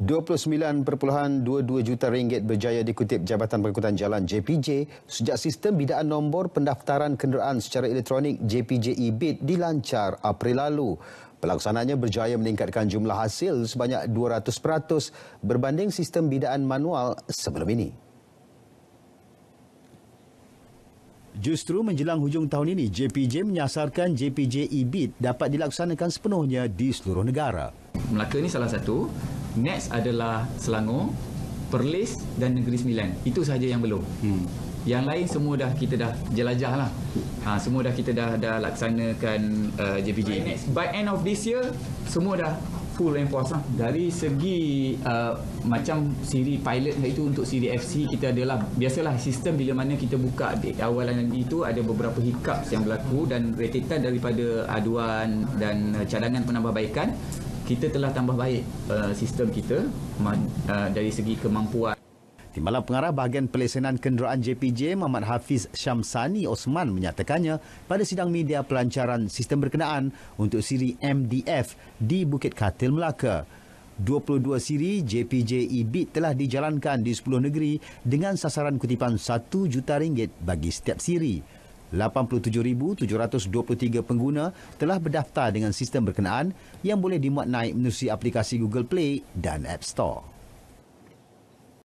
29.22 juta ringgit berjaya dikutip Jabatan Pengangkutan Jalan JPJ sejak sistem bidaan nombor pendaftaran kenderaan secara elektronik JPJ e-bid dilancar April lalu. Pelaksananya berjaya meningkatkan jumlah hasil sebanyak 200% berbanding sistem bidaan manual sebelum ini. Justru menjelang hujung tahun ini, JPJ menyasarkan JPJ e-bid dapat dilaksanakan sepenuhnya di seluruh negara. Melaka ini salah satu Next adalah Selangor, Perlis dan Negeri Sembilan. Itu sahaja yang belum. Hmm. Yang lain semua dah kita dah jelajah lah. Ha, semua dah kita dah dah laksanakan uh, JPJ. By, by end of this year, semua dah full enforce lah. Dari segi uh, macam siri pilot itu untuk siri FC kita adalah biasalah sistem bila mana kita buka di awalan itu ada beberapa hiccups yang berlaku dan retetan daripada aduan dan cadangan penambahbaikan kita telah tambah baik uh, sistem kita uh, dari segi kemampuan. Timbalan Pengarah Bahagian Pelesenan Kenderaan JPJ Muhammad Hafiz Syamsani Osman menyatakannya pada sidang media pelancaran sistem berkenaan untuk siri MDF di Bukit Katil, Melaka. 22 siri JPJ e-bit telah dijalankan di 10 negeri dengan sasaran kutipan 1 juta ringgit bagi setiap siri. 87,723 pengguna telah berdaftar dengan sistem berkenaan yang boleh dimuat naik menerusi aplikasi Google Play dan App Store.